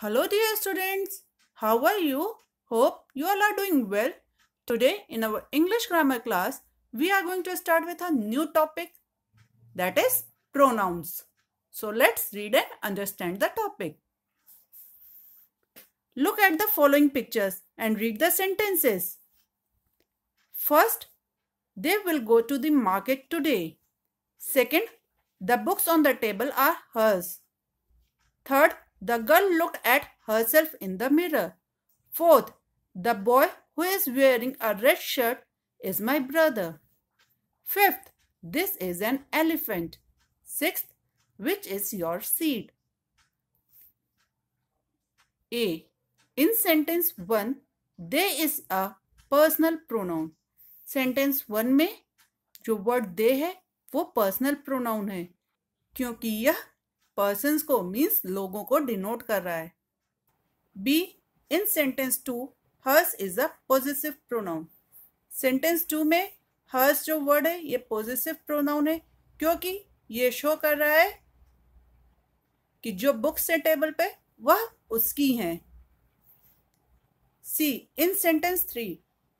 Hello dear students, how are you? Hope you all are doing well. Today in our English grammar class, we are going to start with a new topic that is pronouns. So let's read and understand the topic. Look at the following pictures and read the sentences. First, they will go to the market today. Second, the books on the table are hers. Third, the girl looked at herself in the mirror. Fourth, the boy who is wearing a red shirt is my brother. Fifth, this is an elephant. Sixth, which is your seed? A. In sentence 1, they is a personal pronoun. Sentence one में जो word दे है वो personal pronoun है क्योंकि यह persons को means लोगों को डिनोट कर रहा है। B in sentence two hers is a positive pronoun sentence two में हर्स जो वर्ड है, ये पॉजिटिव प्रोनाउन है, क्योंकि ये शो कर रहा है कि जो बुक्स है टेबल पे, वह उसकी हैं। C in sentence three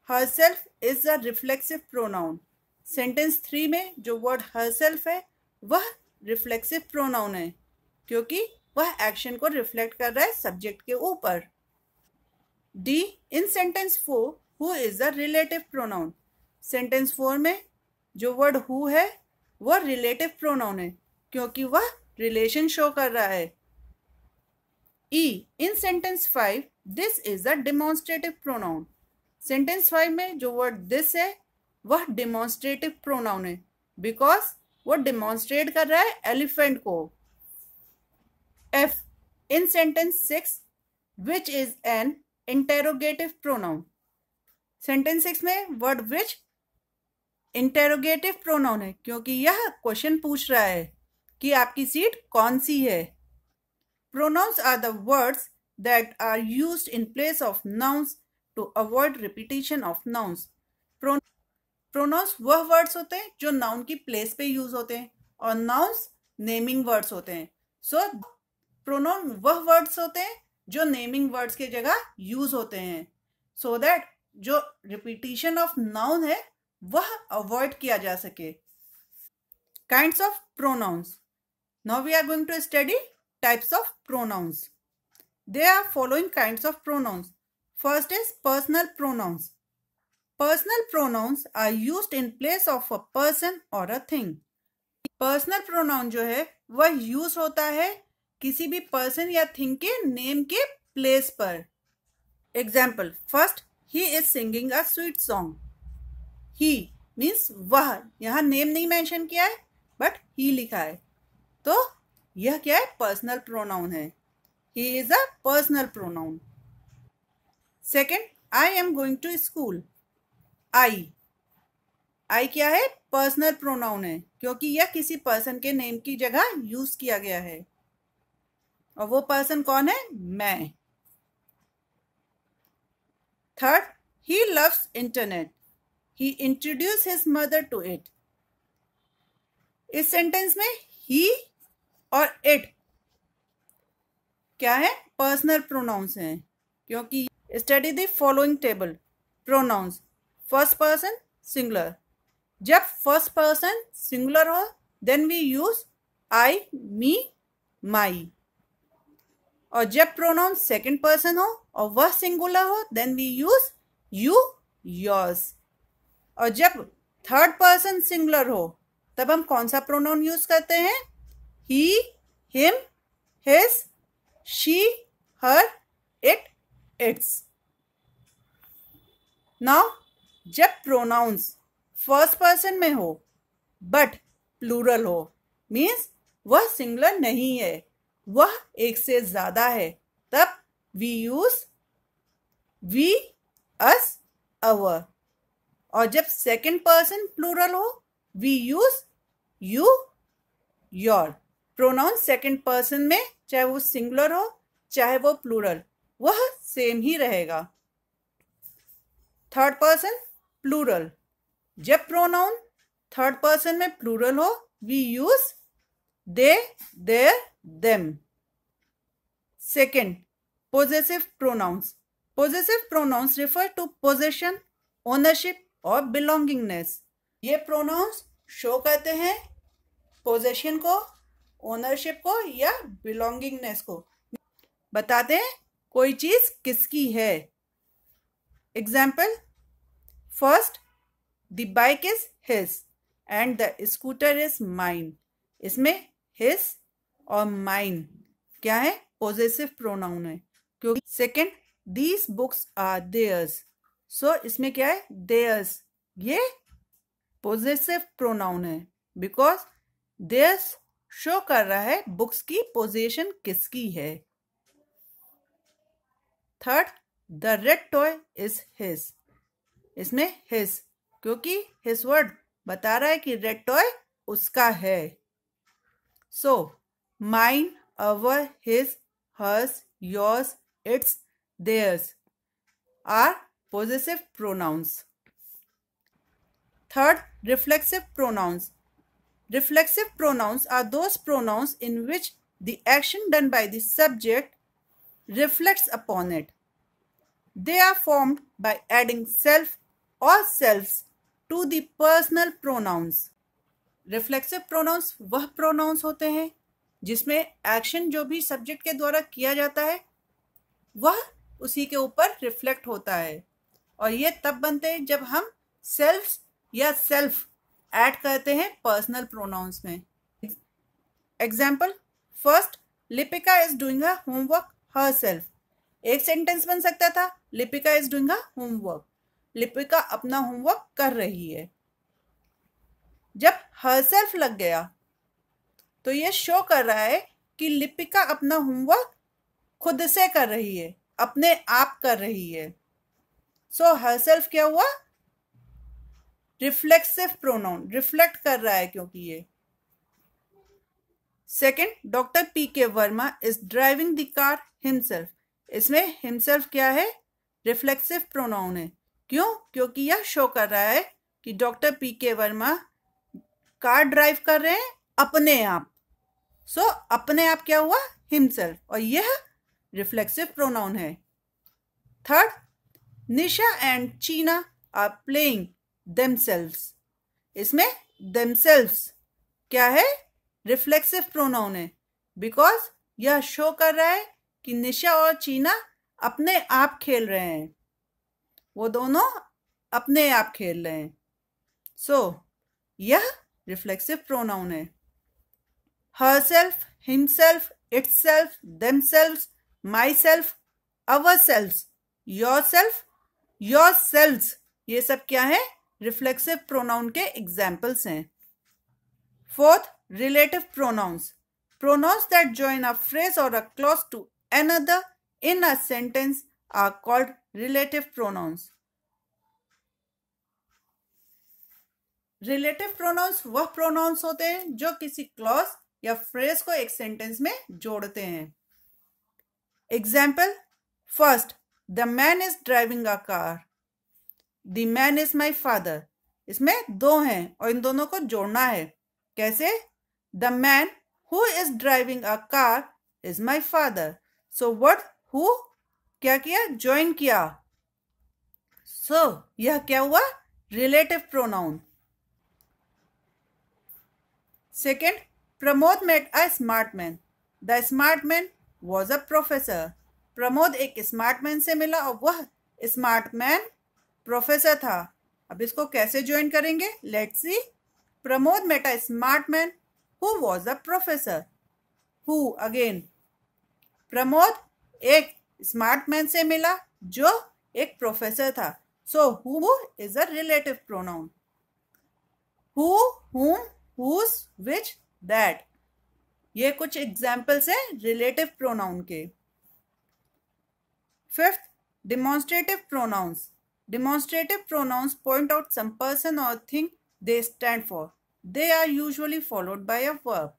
herself is a reflexive pronoun sentence three में जो वर्ड हरसेल्फ है, वह रिफ्लेक्सिव प्रोनाउन है। क्योंकि वह एक्शन को रिफ्लेक्ट कर रहा है सब्जेक्ट के ऊपर। D in sentence four who is a relative pronoun sentence four में जो वर्ड हु है वह रिलेटिव प्रोनाउन है, क्योंकि वह रिलेशन शो कर रहा है। E in sentence five this is a demonstrative pronoun sentence five में जो वर्ड दिस है, वह डिमॉन्स्ट्रेटिव प्रोनाउन है बिकॉज़ वो डिमॉन्स्ट्रेट कर रहा है एलिफेंट को। F in sentence six which is an interrogative pronoun sentence six में वर्ड विच इंटेरोगेटिव प्रोनाउन है क्योंकि यह क्वेश्चन पूछ रहा है कि आपकी सीट कौन सी है। Pronouns are the words that are used in place of nouns to avoid repetition of nouns pronouns वह वर्ड्स होते हैं जो नाउन की प्लेस पे यूज़ होते हैं और नाउन्स नेमिंग वर्ड्स होते हैं। सो so, प्रोनाउन वह वर्ड्स होते हैं जो नेमिंग वर्ड्स के जगह यूज़ होते हैं। सो so दैट जो रिपीटिशन ऑफ़ नाउन है, वह अवॉइड किया जा सके। Kinds of pronouns now we are going to study types of pronouns they are following kinds of pronouns first is personal pronouns. Personal pronouns are used in place of a person or a thing. Personal pronoun जो है, वह use होता है किसी भी person या thing के name के प्लेस पर। Example first he is singing a sweet song he means वह। यहाँ नेम नहीं मेंशन किया है बट ही लिखा है। तो यह क्या है? पर्सनल प्रोनाउन है। He is a personal pronoun second I am going to school I I क्या है? पर्सनल प्रोनाउन है, क्योंकि यह किसी पर्सन के नेम की जगह यूज़ किया गया है। और वो पर्सन कौन है? मैं। Third he loves internet he introduce his mother to it इस सेंटेंस में ही और इट क्या है? पर्सनल प्रोनाउंस हैं, क्योंकि study the following table pronouns first person singular जब फ़र्स्ट पर्सन सिंगुलर हो then we use I me my और जब प्रोनाउन सेकंड पर्सन हो और वह सिंगुलर हो then we use you yours और जब थर्ड पर्सन सिंगुलर हो, तब हम कौन सा प्रोनाउन यूज़ करते हैं? He him his she her it its now जब प्रोनाउंस फ़र्स्ट पर्सन में हो बट प्लूरल हो मीन्स वह सिंगुलर नहीं है। वह एक से ज़्यादा है। तब we use we us our और जब सेकंड पर्सन प्लूरल हो we use you your pronoun second person में, चाहे वो सिंगुलर हो, चाहे वो प्लूरल वह सेम ही रहेगा। थर्ड पर्सन प्लूरल जब प्रोनाउन थर्ड पर्सन में प्लूरल हो we use they their them second possessive pronouns. Possessive pronouns refer to possession, ownership और belongingness. ये pronouns show करते हैं possession को ownership को या belongingness को बताते हैं कोई चीज़ किसकी है example first the bike is his and the scooter is mine इसमें हिज और माइन क्या है? पोजेसिव प्रोनाउन है. क्योंकि second these books are theirs so इसमें क्या है? देयर्स ये पोजेसिव प्रोनाउन है. बिकॉज़ देयर्स शो कर रहा है बुक्स की पोजेशन किसकी है? Third the red toy is his इसमें हिज क्योंकि हिज वर्ड बता रहा है कि रेड टॉय उसका है. सो Mine our his hers, yours, its, theirs are possessive pronouns. Third, reflexive pronouns. Reflexive pronouns are those pronouns in which the action done by the subject reflects upon it. They are formed by adding self or selves to the personal pronouns. Reflexive pronouns वह pronouns होते हैं जिसमें action जो भी subject के द्वारा किया जाता है, वह उसी के ऊपर रिफ्लेक्ट होता है। और ये तब बनते हैं जब हम सेल्फ या सेल्फ ऐड करते हैं पर्सनल प्रोनाउंस में। Example first Lipika is doing a homework her self एक सेंटेंस बन सकता था Lipika is doing a homework Lipika अपना होमवर्क कर रही है। जब हर सेल्फ लग गया तो ये शो कर रहा है कि लिपिका अपना होमवर्क खुद से कर रही है, अपने आप कर रही है। सो हर सेल्फ क्या हुआ? रिफ्लेक्सिव प्रोनाउन रिफ्लेक्ट कर रहा है क्योंकि ये। Second doctor P K Verma is driving the car himself इसमें हिमसेल्फ क्या है? रिफ्लेक्सिव प्रोनाउन है। क्यों? क्योंकि यह शो कर रहा है कि doctor P K Verma car drive कर रहे हैं अपने आप। सो so, अपने आप क्या हुआ? हिमसेल्फ और यह रिफ्लेक्सिव प्रोनाउन है। Third Nisha and Cheena are playing themselves इसमें देमसेल्व्स क्या है? रिफ्लेक्सिव प्रोनाउन है। बिकॉज़ यह शो कर रहा है कि निशा और चीना अपने आप खेल रहे हैं। वो दोनों अपने आप खेल रहे हैं। सो so, यह रिफ्लेक्सिव प्रोनाउन है। herself, himself, itself, themselves, myself, ourselves, yourself, yourselves. ये सब क्या है? रिफ्लेक्सिव प्रोनाउन के एग्जाम्पल्स हैं। Fourth relative pronouns pronouns that join a phrase और a clause to another in a sentence are called relative pronouns relative pronouns वह pronouns होते हैं जो किसी क्लॉज या फ्रेज को एक सेंटेंस में जोड़ते हैं। Example first the man is driving a car the man is my father इसमें दो हैं और इन दोनों को जोड़ना है। कैसे? The man who is driving a car is my father so word who क्या किया? ज्वाइन किया। सो so, यह क्या हुआ? Relative pronoun second Pramod met a smart man the smart man was a professor Pramod एक smart man से मिला और वह स्मार्ट मैन प्रोफेसर था। अब इसको कैसे ज्वाइन करेंगे? Let's see Pramod met a smart man who was a professor who again Pramod एक स्मार्ट मैन से मिला जो एक प्रोफेसर था। So who is a relative pronoun who whom whose which that, ये कुछ एग्जाम्पल्स हैं रिलेटिव प्रोनाउन के। Fifth demonstrative pronouns demonstrative pronouns point out some person और thing they stand for they are usually followed by a verb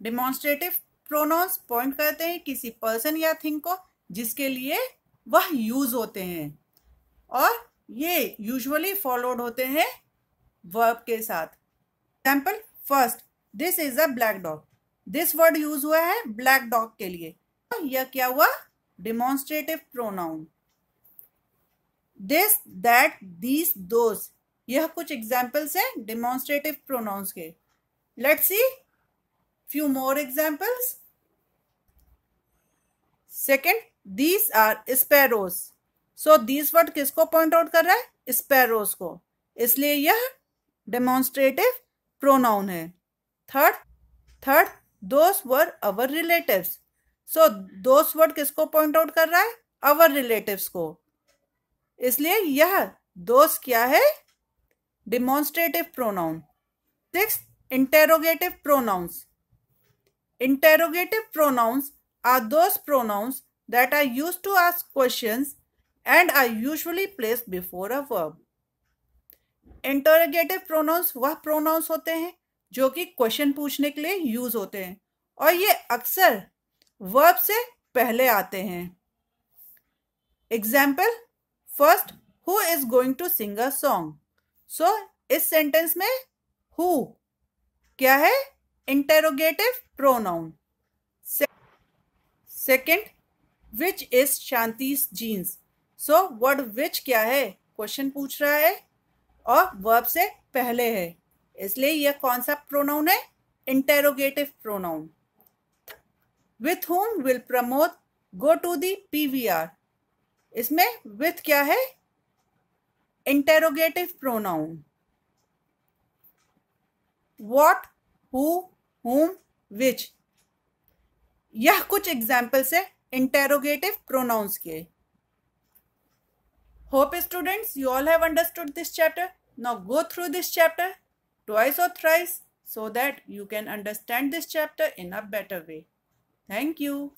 demonstrative pronouns point करते हैं किसी person या thing को जिसके लिए वह यूज़ होते हैं। और ये यूजुअली फॉलोड होते हैं वर्ब के साथ। Example first this is a black dog this word use हुआ है ब्लैक डॉग के लिए। यह क्या हुआ? Demonstrative pronoun this that these those यह कुछ एग्जाम्पल्स हैं डिमॉन्स्ट्रेटिव प्रोनाउंस के। Let's see few more examples second these are sparrows so these word किसको पॉइंट आउट कर रहा है? स्पैरोज को। इसलिए यह डेमोन्स्ट्रेटिव प्रोनाउन है। Third third those were our relatives so those word किसको पॉइंट आउट कर रहा है? अवर रिलेटिव्स को। इसलिए यह दोस्त क्या है? Demonstrative pronoun six interrogative pronouns interrogative pronouns are those pronouns that are use to ask questions and are usually place before a verb interrogative pronouns वह प्रोनाउंस होते हैं जो कि क्वेश्चन पूछने के लिए यूज़ होते हैं। और ये अक्सर वर्ब से पहले आते हैं। Example first who is going to sing a song so इस सेंटेंस में हु क्या है? Interrogative pronoun second which is Shanti jeans so word which क्या है? क्वेश्चन पूछ रहा है। और वर्ब से पहले है। इसलिए यह कौन सा प्रोनाउन है? Interrogative pronoun with whom will Pramod go to the PVR इसमें विथ क्या है? Interrogative pronoun what whom which यह कुछ एग्जाम्पल्स है इंटेरोगेटिव प्रोनाउंस के। Hope students you all have understood this chapter. Now go through this chapter twice or thrice so that you can understand this chapter in a better way. Thank you.